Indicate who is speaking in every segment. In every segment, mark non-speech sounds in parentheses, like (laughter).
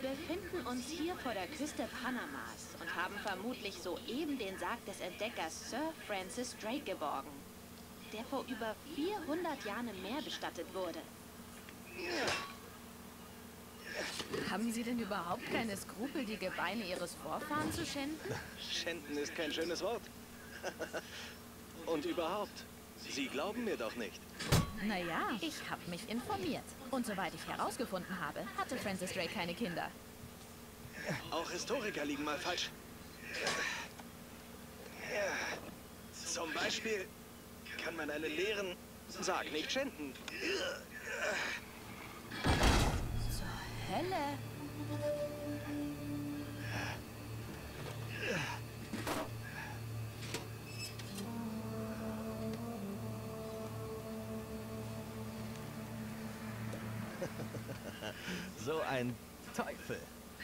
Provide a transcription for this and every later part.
Speaker 1: Wir befinden uns hier vor der Küste Panamas und haben vermutlich soeben den Sarg des Entdeckers Sir Francis Drake geborgen, der vor über 400 Jahren im Meer bestattet wurde. Haben Sie denn überhaupt keine Skrupel, die Gebeine Ihres Vorfahren zu schänden?
Speaker 2: Schänden ist kein schönes Wort. (laughs) Und überhaupt, Sie glauben mir doch nicht.
Speaker 1: Naja, ich habe mich informiert. Und soweit ich herausgefunden habe, hatte Francis Drake keine Kinder.
Speaker 2: Auch Historiker liegen mal falsch. Zum Beispiel kann man einen leeren Sarg nicht schänden.
Speaker 1: Zur Hölle?
Speaker 2: So ein Teufel.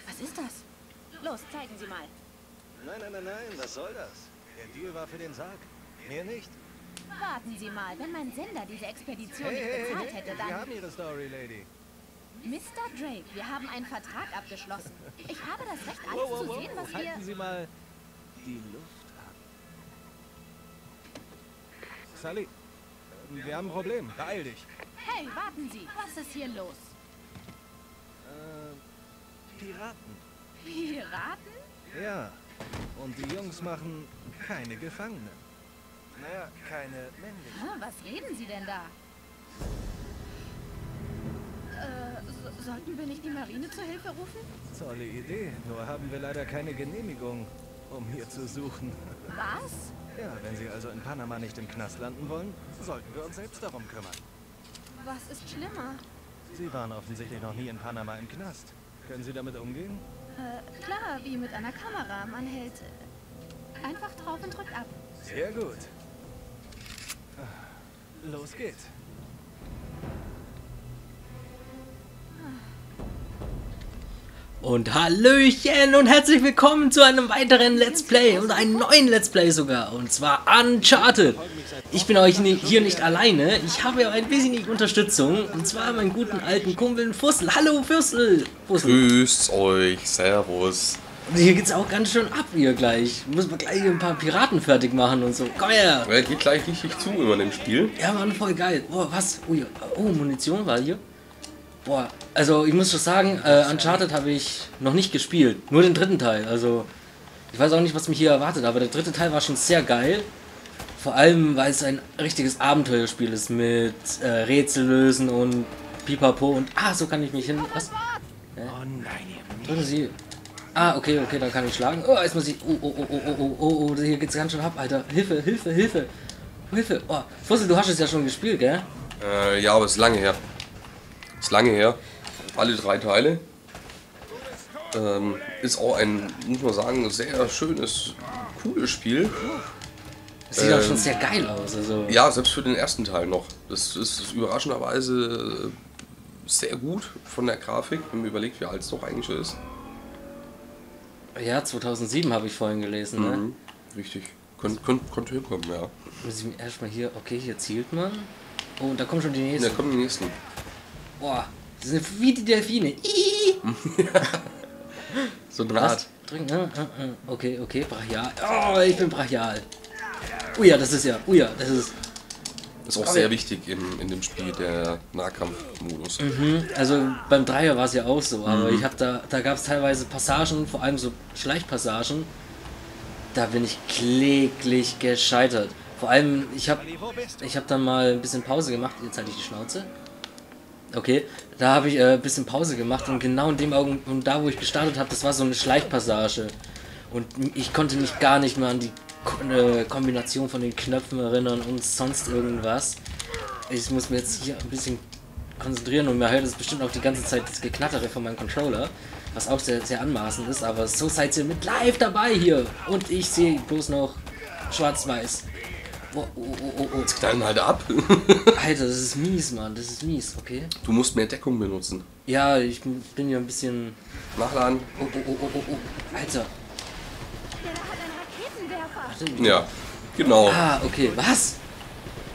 Speaker 1: Was ist das? Los, zeigen Sie mal.
Speaker 2: Nein, nein, nein, nein, was soll das? Der Deal war für den Sarg. Mehr nicht?
Speaker 1: Warten Sie mal, wenn mein Sender diese Expedition
Speaker 2: Hey,
Speaker 1: nicht bezahlt
Speaker 2: hey,
Speaker 1: hätte,
Speaker 2: wir
Speaker 1: dann...
Speaker 2: haben Ihre Story, Lady.
Speaker 1: Mr. Drake, wir haben einen Vertrag abgeschlossen. Ich habe das Recht, alles zu sehen, was wir...
Speaker 2: Halten Sie mal die Luft an. Sally, wir haben ein Problem. Beeil dich.
Speaker 1: Hey, warten Sie, was ist hier los?
Speaker 2: Piraten.
Speaker 1: Piraten?
Speaker 2: Ja. Und die Jungs machen keine Gefangenen. Naja, keine männlichen.
Speaker 1: Hä, was reden Sie denn da? Äh, so, sollten wir nicht die Marine zur Hilfe rufen?
Speaker 2: Tolle Idee. Nur haben wir leider keine Genehmigung, um hier zu suchen.
Speaker 1: Was?
Speaker 2: Ja, wenn Sie also in Panama nicht im Knast landen wollen, sollten wir uns selbst darum kümmern.
Speaker 1: Was ist schlimmer?
Speaker 2: Sie waren offensichtlich noch nie in Panama im Knast. Können Sie damit umgehen?
Speaker 1: Äh, klar, wie mit einer Kamera. Man hält äh, einfach drauf und drückt ab.
Speaker 2: Sehr gut. Los geht's.
Speaker 3: Und Hallöchen und herzlich willkommen zu einem weiteren Let's Play und einem neuen Let's Play sogar. Und zwar Uncharted. Ich bin euch hier nicht alleine. Ich habe ja ein bisschen Unterstützung. Und zwar meinen guten alten Kumpel Fussel. Hallo Fussel. Fussel.
Speaker 4: Grüßt euch, Servus.
Speaker 3: Und hier geht's auch ganz schön ab hier gleich. Muss man gleich ein paar Piraten fertig machen und so. Komm her.
Speaker 4: Er geht gleich richtig zu immer dem Spiel.
Speaker 3: Ja, Mann, voll geil. Boah, was? Ui, oh, Munition war hier. Boah, also ich muss schon sagen, äh, Uncharted habe ich noch nicht gespielt. Nur den dritten Teil. Also, ich weiß auch nicht, was mich hier erwartet, aber der dritte Teil war schon sehr geil. Vor allem, weil es ein richtiges Abenteuerspiel ist mit äh, Rätsel lösen und pipapo und. Ah, so kann ich mich hin. Was?
Speaker 2: Oh nein, ihr
Speaker 3: Drücken Sie. Ah, okay, okay, dann kann ich schlagen. Oh, jetzt muss ich. Oh, oh, oh, oh, oh, oh, oh, hier geht's ganz schön ab, Alter. Hilfe, Hilfe, Hilfe. Hilfe. Oh, Fussel, du hast es ja schon gespielt, gell?
Speaker 4: Äh, ja, aber es ist lange her. Ist lange her. Alle drei Teile. Ähm, ist auch ein, muss man sagen, sehr schönes, cooles Spiel.
Speaker 3: Das sieht auch
Speaker 4: Ähm,
Speaker 3: schon sehr geil aus. Also.
Speaker 4: Ja, selbst für den ersten Teil noch. Das ist überraschenderweise äh, sehr gut von der Grafik, wenn man überlegt, wie alt es doch eigentlich ist.
Speaker 3: Ja, 2007 habe ich vorhin gelesen, ne?
Speaker 4: Mhm. Richtig. Könnt, könnt, könnte hinkommen, ja.
Speaker 3: Muss ich erstmal hier, okay, hier zielt man. Oh, und da kommen schon die nächsten.
Speaker 4: kommen die nächsten.
Speaker 3: Boah, die sind wie die Delfine.
Speaker 4: So ein? Rad.
Speaker 3: Drücken, äh, äh, äh. Okay, okay, brachial. Oh, ich bin brachial. Oh ja, das ist ja, oh ja, das ist.
Speaker 4: Ist auch
Speaker 3: Aber-
Speaker 4: sehr wichtig im, in dem Spiel, der Nahkampfmodus.
Speaker 3: Mhm, also beim Dreier war es ja auch so, aber ich habe da, da gab es teilweise Passagen, vor allem so Schleichpassagen, da bin ich kläglich gescheitert. Vor allem, ich habe ich habe dann mal ein bisschen Pause gemacht, jetzt halte ich die Schnauze. Okay, da habe ich äh, ein bisschen Pause gemacht und genau in dem Augenblick, und da wo ich gestartet habe, das war so eine Schleichpassage. Und ich konnte mich gar nicht mehr an die Ko äh, Kombination von den Knöpfen erinnern und sonst irgendwas. Ich muss mir jetzt hier ein bisschen konzentrieren und mir hört es bestimmt auch die ganze Zeit das Geknattere von meinem Controller, was auch sehr, sehr anmaßend ist, aber so seid ihr mit live dabei hier. Und ich sehe bloß noch schwarz-weiß. Oh, oh, oh, oh, oh.
Speaker 4: Knallen halt ab. (laughs)
Speaker 3: Alter, das ist mies, Mann. Das ist mies, okay?
Speaker 4: Du musst mehr Deckung benutzen.
Speaker 3: Ja, ich bin ja ein bisschen.
Speaker 4: Nachladen.
Speaker 3: Oh, oh, oh, oh, oh, oh. Alter. Warte.
Speaker 4: Ja, genau.
Speaker 3: Ah, okay. Was?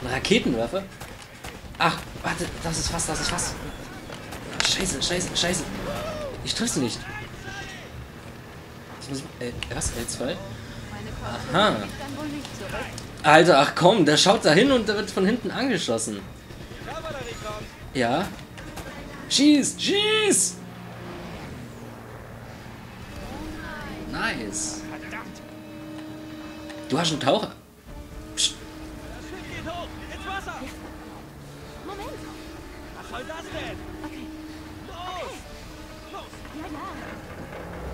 Speaker 3: Ein Raketenwerfer? Ach, warte, das ist fast, das ist fast. Scheiße, scheiße, scheiße. Ich triff's nicht. Ich muss, äh, was? L2?
Speaker 1: Meine
Speaker 3: Aha. Alter, ach komm, der schaut da hin und der wird von hinten angeschossen. Ja. Schieß, schieß! Nice.
Speaker 2: Verdammt!
Speaker 3: Du hast einen Taucher. Psst.
Speaker 2: Das Schiff geht hoch! Ins Wasser!
Speaker 1: Moment.
Speaker 2: Was soll das denn?
Speaker 1: Okay.
Speaker 2: Los! Los!
Speaker 1: Ja, ja.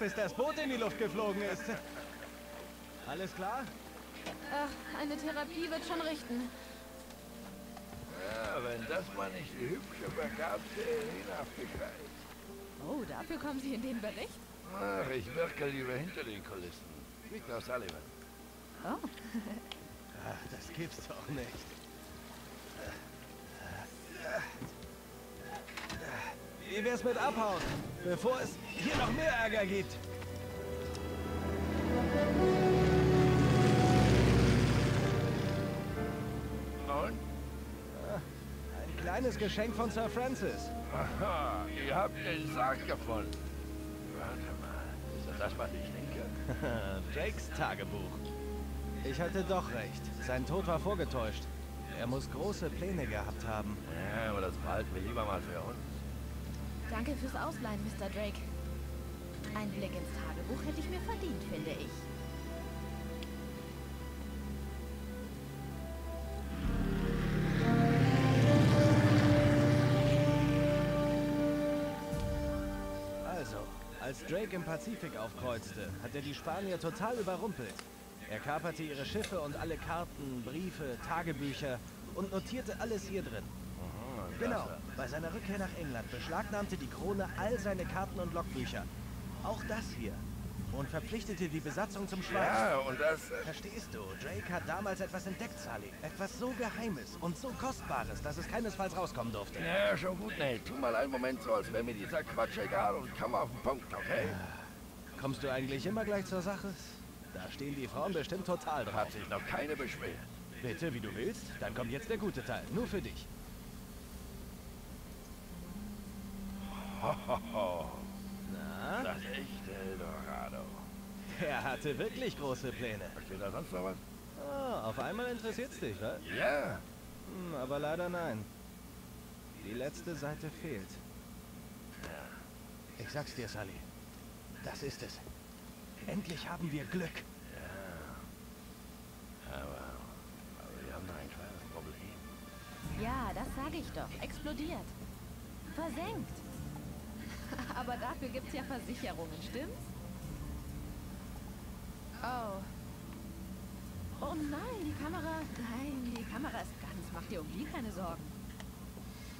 Speaker 2: Bis das Boot in die Luft geflogen ist. Alles klar?
Speaker 1: Ach, eine Therapie wird schon richten.
Speaker 5: Ja, wenn das mal nicht die hübsche, begabte Elena Fischer ist.
Speaker 1: Oh, dafür kommen Sie in den Bericht?
Speaker 5: Ach, ich wirke lieber hinter den Kulissen. Victor Sullivan.
Speaker 1: Oh.
Speaker 2: Ach, das gibt's doch nicht. Wie wär's mit abhauen, bevor es hier noch mehr Ärger gibt?
Speaker 5: Und?
Speaker 2: Ein kleines Geschenk von Sir Francis.
Speaker 5: Aha, ihr habt den Sarg gefunden. Warte mal, ist das das, was ich denke? (laughs)
Speaker 2: Drakes Tagebuch. Ich hatte doch recht. Sein Tod war vorgetäuscht. Er muss große Pläne gehabt haben.
Speaker 5: Ja, aber das behalten wir lieber mal für uns.
Speaker 1: Danke fürs Ausleihen, Mr. Drake. Ein Blick ins Tagebuch hätte ich mir verdient, finde ich.
Speaker 2: Also, als Drake im Pazifik aufkreuzte, hat er die Spanier total überrumpelt. Er kaperte ihre Schiffe und alle Karten, Briefe, Tagebücher und notierte alles hier drin. Genau, bei seiner Rückkehr nach England beschlagnahmte die Krone all seine Karten und Logbücher. Auch das hier. Und verpflichtete die Besatzung zum Schweigen.
Speaker 5: Ja, und das...
Speaker 2: Verstehst du, Drake hat damals etwas entdeckt, Sully. Etwas so Geheimes und so Kostbares, dass es keinesfalls rauskommen durfte.
Speaker 5: Ja, schon gut, Nate. Tu mal einen Moment so, als wäre mir dieser Quatsch egal und komm auf den Punkt, okay?
Speaker 2: Kommst du eigentlich immer gleich zur Sache? Da stehen die Frauen bestimmt total drauf.
Speaker 5: Hat sich noch keine beschwert.
Speaker 2: Bitte, wie du willst. Dann kommt jetzt der gute Teil. Nur für dich.
Speaker 5: Hohoho,
Speaker 2: Na?
Speaker 5: das echte Eldorado.
Speaker 2: Er hatte wirklich große Pläne.
Speaker 5: Versteht da sonst noch was?
Speaker 2: Oh, auf einmal interessiert's dich, was?
Speaker 5: Ja,
Speaker 2: Hm, aber leider nein. Die letzte Seite fehlt. Ich sag's dir, Sully. Das ist es. Endlich haben wir Glück.
Speaker 5: aber, aber wir haben da ein kleines Problem.
Speaker 1: Ja, das sage ich doch. Explodiert. Versenkt. Aber dafür gibt's ja Versicherungen, stimmt's? Oh. Oh nein, die Kamera. Nein, die Kamera ist ganz. Mach dir um die keine Sorgen.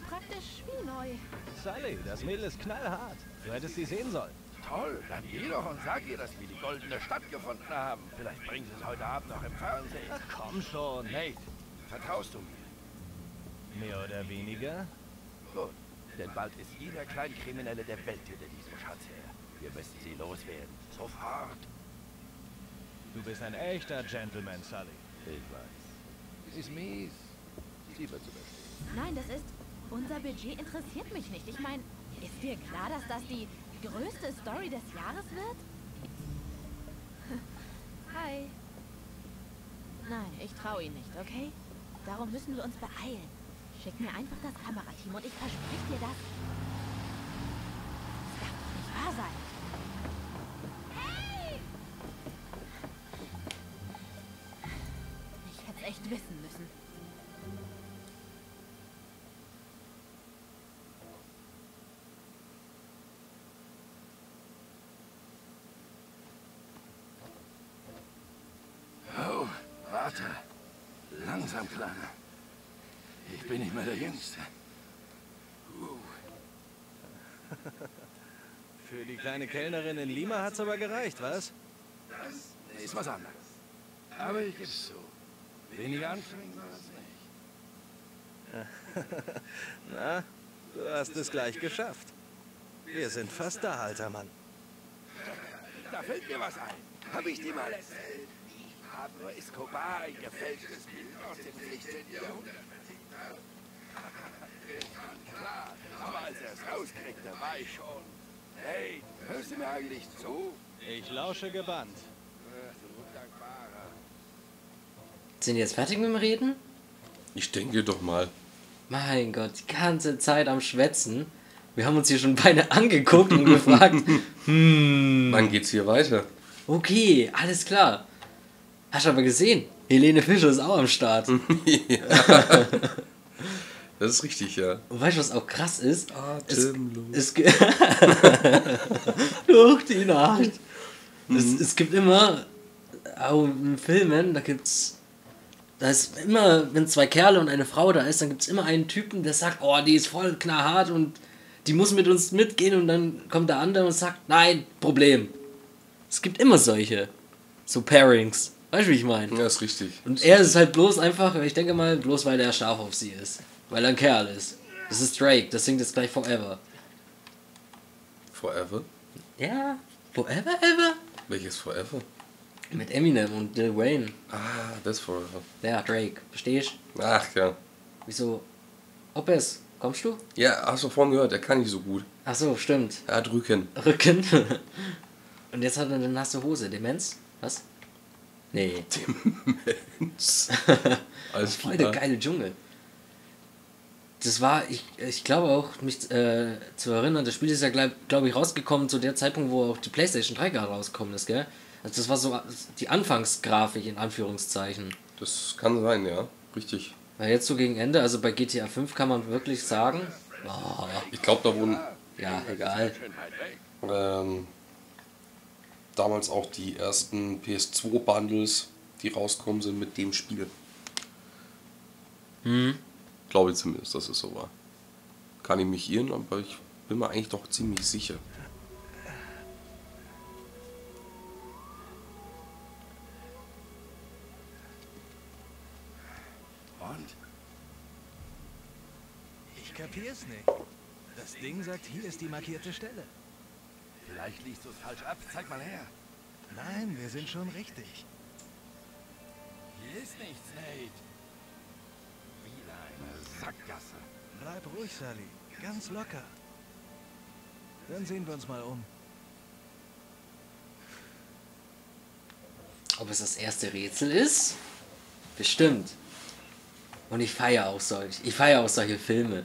Speaker 1: Praktisch wie neu.
Speaker 2: Sully, das Mädel ist knallhart. Du hättest sie sehen sollen.
Speaker 5: Toll, dann geh doch und sag ihr, dass wir die goldene Stadt gefunden haben. Vielleicht bringen sie es heute Abend noch im Fernsehen.
Speaker 2: Ach komm schon.
Speaker 5: Nate, vertraust du mir?
Speaker 2: Mehr oder weniger.
Speaker 5: Gut, denn bald ist jeder Kleinkriminelle der Welt hinter diesem Schatz her. Wir müssen sie loswerden. Sofort.
Speaker 2: Du bist ein echter Gentleman, Sully.
Speaker 5: Ich weiß. Sie ist mies. Sie wird zu verstehen.
Speaker 1: Nein, das ist. Unser Budget interessiert mich nicht. Ich meine, ist dir klar, dass das die größte Story des Jahres wird? (laughs) Hi. Nein, ich traue ihn nicht, okay? Darum müssen wir uns beeilen. Schick mir einfach das Kamerateam und ich verspreche dir das. Das darf doch nicht wahr sein. Hey! Ich hätte echt wissen müssen.
Speaker 5: Oh, warte. Langsam, Kleiner. Ich bin nicht mehr der Jüngste. (laughs)
Speaker 2: Für die kleine Kellnerin in Lima hat's aber gereicht, was?
Speaker 5: Das ist was anderes. Aber ich gebe es zu. Weniger anstrengend war es nicht. (laughs)
Speaker 2: Na, du hast es gleich geschafft. Wir sind fast da, alter Mann.
Speaker 5: Da fällt mir was ein. Habe ich dir mal erzählt? Pablo Escobar ein gefälschtes Bild aus dem 16. Jahrhundert vertickt hat. Klar, aber als er es rauskriegte, war ich schon. Hey, hörst du mir eigentlich zu?
Speaker 2: Ich lausche gebannt.
Speaker 3: Sind die jetzt fertig mit dem Reden?
Speaker 4: Ich denke doch mal.
Speaker 3: Mein Gott, die ganze Zeit am Schwätzen. Wir haben uns hier schon beide (laughs) angeguckt und gefragt, (laughs) hm,
Speaker 4: Wann geht's hier weiter?
Speaker 3: okay, alles klar. Hast du aber gesehen, Helene Fischer ist auch am Start. (laughs) Und
Speaker 4: Das ist richtig, ja.
Speaker 3: weißt du, was auch krass ist?
Speaker 4: Atemlos.
Speaker 3: Es, (laughs) es Durch die Nacht. Es, es gibt immer, auch in Filmen, da gibt's, da ist immer, wenn zwei Kerle und eine Frau da ist, dann gibt's immer einen Typen, der sagt, oh, die ist voll knallhart und die muss mit uns mitgehen und dann kommt der andere und sagt, nein, Problem. Es gibt immer solche, so Pairings. Weißt du, wie ich meine?
Speaker 4: Ja, ist richtig.
Speaker 3: Und er ist halt bloß einfach, ich denke mal, bloß weil er scharf auf sie ist. Weil er ein Kerl ist. Das ist Drake, das singt jetzt gleich Forever.
Speaker 4: Forever?
Speaker 3: Ja, Forever Ever?
Speaker 4: Welches Forever?
Speaker 3: Mit Eminem und Lil Wayne.
Speaker 4: Ah, das Forever.
Speaker 3: Ja, Drake. Verstehst
Speaker 4: Ach ja.
Speaker 3: Wieso? Ob es? Kommst du?
Speaker 4: Ja, hast du vorhin gehört, er kann nicht so gut.
Speaker 3: Ach so, stimmt.
Speaker 4: Er hat Rücken.
Speaker 3: Rücken. (laughs) und jetzt hat er eine nasse Hose. Demenz? Was? Nee. (laughs)
Speaker 4: Alles
Speaker 3: Voll der
Speaker 4: klar.
Speaker 3: geile Dschungel. Das war, ich, ich glaube auch, mich äh, zu erinnern, das Spiel ist ja, glaube glaub ich, rausgekommen zu der Zeitpunkt, wo auch die PlayStation 3 gerade rausgekommen ist, gell? Also das war so die Anfangsgrafik in Anführungszeichen.
Speaker 4: Das kann sein, ja. Richtig.
Speaker 3: Weil jetzt so gegen Ende, also bei GTA 5 kann man wirklich sagen, oh,
Speaker 4: Ich glaube, da wurden
Speaker 3: ja, egal.
Speaker 4: Ähm, damals auch die ersten PS2-Bundles, die rauskommen sind mit dem Spiel.
Speaker 3: Hm.
Speaker 4: Glaube ich zumindest, dass es so war. Kann ich mich irren, aber ich bin mir eigentlich doch ziemlich sicher.
Speaker 5: Und?
Speaker 2: Ich kapier's nicht. Das Ding sagt, hier ist die markierte Stelle.
Speaker 5: Vielleicht liest du es falsch ab. Zeig mal her.
Speaker 2: Nein, wir sind schon richtig.
Speaker 5: Hier ist nichts, Nate. Wieder eine Sackgasse.
Speaker 2: Bleib ruhig, Sally. Ganz locker. Dann sehen wir uns mal um.
Speaker 3: Ob es das erste Rätsel ist? Bestimmt. Und ich feiere auch solche. Ich feiere auch solche Filme.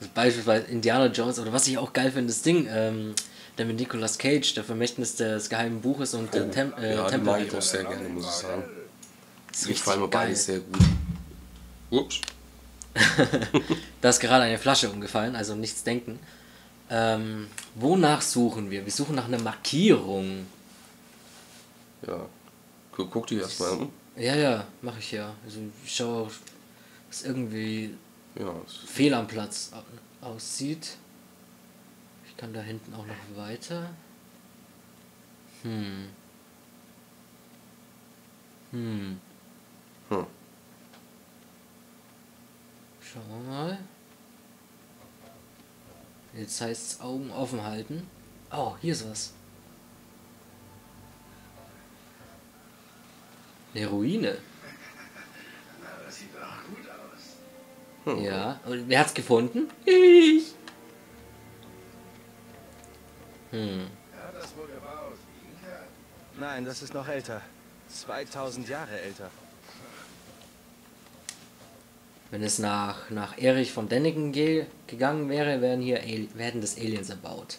Speaker 3: Also beispielsweise Indiana Jones oder was ich auch geil finde, das Ding, ähm, der mit Nicolas Cage, der Vermächtnis des geheimen Buches und der Tem äh,
Speaker 4: ja, die mag ich auch sehr gerne, muss ich sagen.
Speaker 3: Das ist
Speaker 4: Ich fallen mir
Speaker 3: geil.
Speaker 4: beides sehr gut. Ups. (laughs)
Speaker 3: Da ist gerade eine Flasche umgefallen, also nichts denken. Ähm, wonach suchen wir? Wir suchen nach einer Markierung.
Speaker 4: Ja. Guck, guck dich erstmal an.
Speaker 3: Ja, ja, mache ich ja. Also ich schaue, was irgendwie
Speaker 4: Ja,
Speaker 3: fehl am Platz au- aussieht. Kann da hinten auch noch weiter. Hm. Hm.
Speaker 4: Hm.
Speaker 3: Schauen wir mal. Jetzt heißt es Augen offen halten. Oh, hier ist was. Eine Ruine. Ja, und wer hat's gefunden? Ich. Hm.
Speaker 2: Nein, das ist noch älter. 2000 Jahre älter.
Speaker 3: Wenn es nach, nach Erich von Däniken ge gegangen wäre, wären hier Ali werden das Aliens erbaut.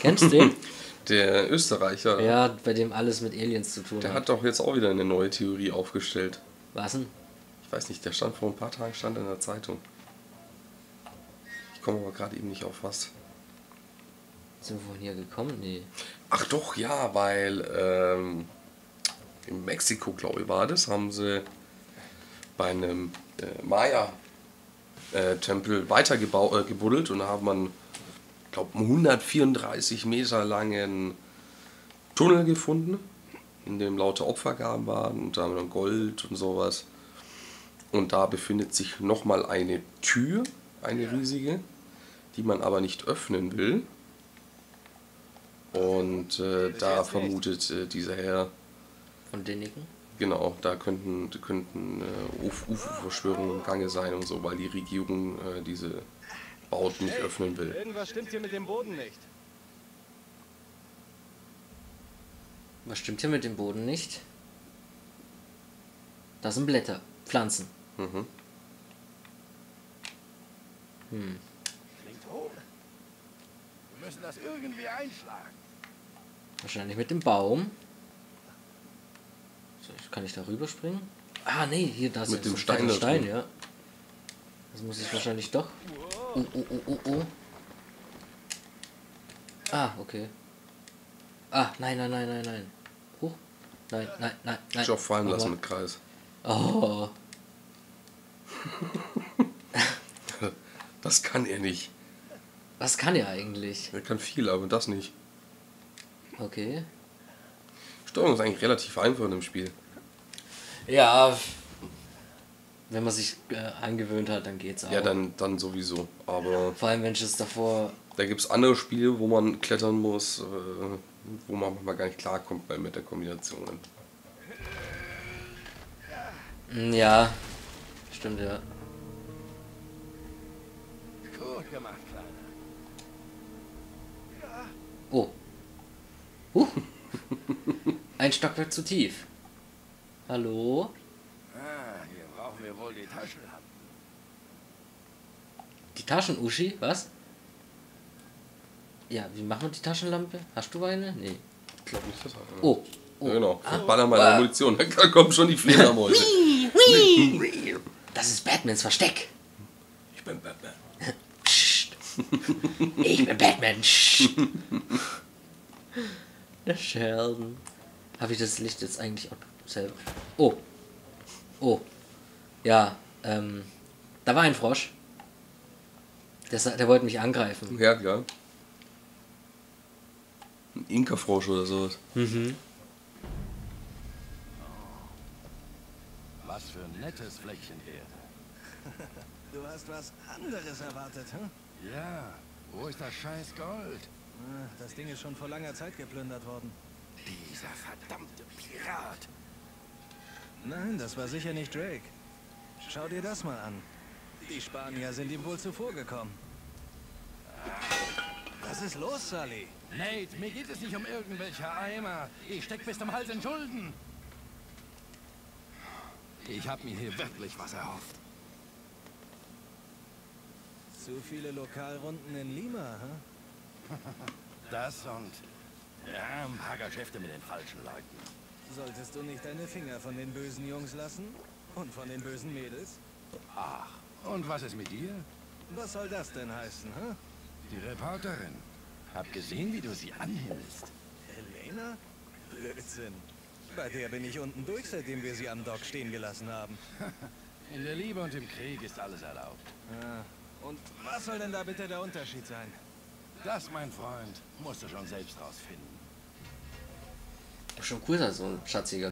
Speaker 3: Kennst du den? (laughs)
Speaker 4: Der Österreicher,
Speaker 3: ja, bei dem alles mit Aliens zu tun
Speaker 4: der
Speaker 3: hat.
Speaker 4: hat doch jetzt auch wieder eine neue Theorie aufgestellt.
Speaker 3: Was denn?
Speaker 4: Ich weiß nicht, der stand vor ein paar Tagen stand in der Zeitung. Ich komme aber gerade eben nicht auf was.
Speaker 3: Sind wir von hier gekommen? Nee.
Speaker 4: Ach doch, ja, weil ähm, in Mexiko, glaube ich, war das, haben sie bei einem äh, Maya-Tempel weitergebaut, äh, gebuddelt und da hat man, glaube 134 Meter langen Tunnel gefunden, in dem lauter Opfergaben waren, und da haben wir dann Gold und sowas. Und da befindet sich nochmal eine Tür, eine riesige, die man aber nicht öffnen will. Und äh, da vermutet äh, dieser Herr,
Speaker 3: Von Deniken.
Speaker 4: genau, da könnten, könnten äh, Uf- UFO-Verschwörungen im Gange sein und so, weil die Regierung äh, diese Bauten nicht öffnen will.
Speaker 2: Irgendwas stimmt hier mit dem Boden nicht.
Speaker 3: Was stimmt hier mit dem Boden nicht? Das sind Blätter, Pflanzen.
Speaker 4: Mhm.
Speaker 5: Klingt hoch. Wir müssen das irgendwie einschlagen.
Speaker 3: Wahrscheinlich mit dem Baum. So, kann ich da rüberspringen? Ah, nee, hier, da ist
Speaker 4: Mit dem Stein
Speaker 3: Stein,
Speaker 4: drin.
Speaker 3: ja. Das muss ich wahrscheinlich doch. Oh, oh, oh, oh, oh. Ah, okay. Ah, nein, nein, nein, nein, nein. Huch. Nein, nein, nein, nein.
Speaker 4: Ich auch fallen lassen mit Kreis.
Speaker 3: Oh, (laughs)
Speaker 4: Das kann er nicht.
Speaker 3: was kann er eigentlich?
Speaker 4: Er kann viel, aber das nicht.
Speaker 3: Okay.
Speaker 4: Steuerung ist eigentlich relativ einfach in dem Spiel.
Speaker 3: Ja, wenn man sich äh, angewöhnt hat, dann geht's auch.
Speaker 4: Ja, dann, dann sowieso. Aber
Speaker 3: Vor allem, wenn ich es davor.
Speaker 4: da gibt es andere Spiele, wo man klettern muss, äh, wo man manchmal gar nicht klarkommt bei- mit der Kombination.
Speaker 3: Mm, Ja, stimmt, ja.
Speaker 5: Gut gemacht, Kleiner.
Speaker 3: Oh. Huh. (laughs) Ein Stockwerk zu tief. Hallo?
Speaker 5: Ah, hier brauchen wir wohl die Taschenlampe.
Speaker 3: Die Taschen-Uschi? Was? Ja, wie machen wir die Taschenlampe? Hast du eine? Nee.
Speaker 4: Ich glaube nicht, das hat er.
Speaker 3: Oh. oh.
Speaker 4: Ja, genau.
Speaker 3: Ah.
Speaker 4: Baller mal deine Munition. Da kommen schon die Fledermäuse.
Speaker 3: Das ist Batmans Versteck.
Speaker 4: Ich bin Batman. (laughs)
Speaker 3: Psst. Ich bin Batman. (laughs) Der Sheldon. Habe ich das Licht jetzt eigentlich auch selber? Oh. Oh. Ja, ähm. Da war ein Frosch. Der, der wollte mich angreifen.
Speaker 4: Ja, ja. Ein Inka-Frosch oder sowas.
Speaker 3: Mhm.
Speaker 5: Was für ein nettes Fleckchen Erde.
Speaker 2: Du hast was anderes erwartet, hm?
Speaker 5: Ja, wo ist das scheiß Gold?
Speaker 2: Das Ding ist schon vor langer Zeit geplündert worden.
Speaker 5: Dieser verdammte Pirat.
Speaker 2: Nein, das war sicher nicht Drake. Schau dir das mal an. Die Spanier sind ihm wohl zuvorgekommen. Was ist los, Sully?
Speaker 5: Nate, mir geht es nicht um irgendwelche Eimer. Ich steck bis zum Hals in Schulden. Ich habe mir hier wirklich was erhofft.
Speaker 2: Zu viele Lokalrunden in Lima, hm?
Speaker 5: Das und ja, ein paar Geschäfte mit den falschen Leuten.
Speaker 2: Solltest du nicht deine Finger von den bösen Jungs lassen? Und von den bösen Mädels?
Speaker 5: Ach, und was ist mit dir?
Speaker 2: Was soll das denn heißen, hm?
Speaker 5: Die Reporterin. Hab gesehen, wie du sie anhimmelst.
Speaker 2: Elena? Blödsinn. Bei der bin ich unten durch, seitdem wir sie am Dock stehen gelassen haben. (laughs)
Speaker 5: In der Liebe und im Krieg ist alles erlaubt.
Speaker 2: Ja. Und was soll denn da bitte der Unterschied sein?
Speaker 5: Das, mein Freund, musst du schon selbst rausfinden.
Speaker 3: Schon cool, so ein schatziger